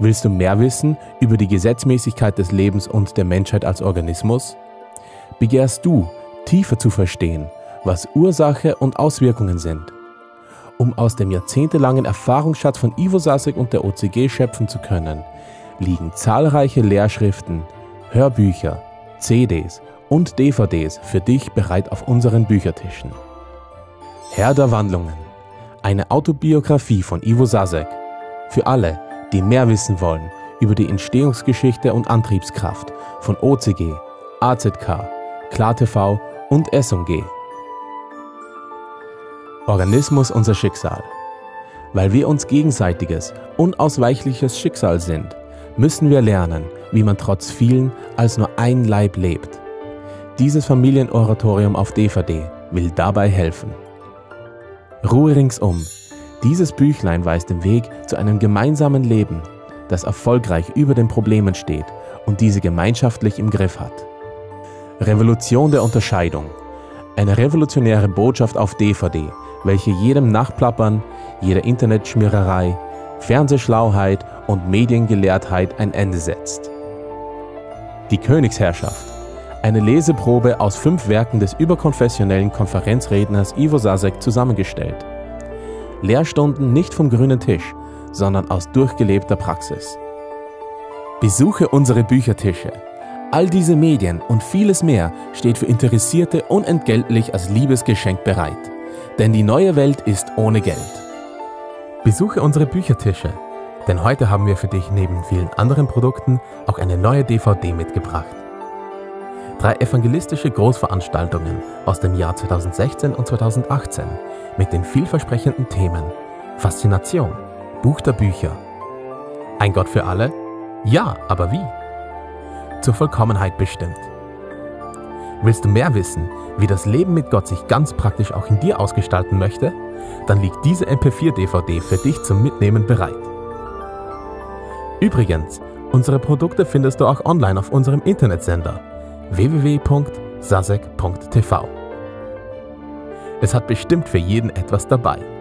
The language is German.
Willst du mehr wissen über die Gesetzmäßigkeit des Lebens und der Menschheit als Organismus? Begehrst du, tiefer zu verstehen, was Ursache und Auswirkungen sind? Um aus dem jahrzehntelangen Erfahrungsschatz von Ivo Sasek und der OCG schöpfen zu können, liegen zahlreiche Lehrschriften, Hörbücher, CDs und DVDs für dich bereit auf unseren Büchertischen. Herr der Wandlungen. Eine Autobiografie von Ivo Sasek. Für alle, die mehr wissen wollen über die Entstehungsgeschichte und Antriebskraft von OCG, AZK, KlarTV und SOG. Organismus unser Schicksal. Weil wir uns gegenseitiges, unausweichliches Schicksal sind, müssen wir lernen, wie man trotz vielen als nur ein Leib lebt. Dieses Familienoratorium auf DVD will dabei helfen. Ruhe ringsum. Dieses Büchlein weist den Weg zu einem gemeinsamen Leben, das erfolgreich über den Problemen steht und diese gemeinschaftlich im Griff hat. Revolution der Unterscheidung. Eine revolutionäre Botschaft auf DVD, welche jedem Nachplappern, jeder Internetschmiererei, Fernsehschlauheit und Mediengelehrtheit ein Ende setzt. Die Königsherrschaft. Eine Leseprobe aus fünf Werken des überkonfessionellen Konferenzredners Ivo Sasek zusammengestellt. Lehrstunden nicht vom grünen Tisch, sondern aus durchgelebter Praxis. Besuche unsere Büchertische. All diese Medien und vieles mehr steht für Interessierte unentgeltlich als Liebesgeschenk bereit. Denn die neue Welt ist ohne Geld. Besuche unsere Büchertische, denn heute haben wir für dich neben vielen anderen Produkten auch eine neue DVD mitgebracht. Drei evangelistische Großveranstaltungen aus dem Jahr 2016 und 2018 mit den vielversprechenden Themen Faszination, Buch der Bücher. Ein Gott für alle? Ja, aber wie? Zur Vollkommenheit bestimmt. Willst du mehr wissen, wie das Leben mit Gott sich ganz praktisch auch in dir ausgestalten möchte? Dann liegt diese MP4-DVD für dich zum Mitnehmen bereit. Übrigens, unsere Produkte findest du auch online auf unserem Internetsender www.sasek.tv. Es hat bestimmt für jeden etwas dabei.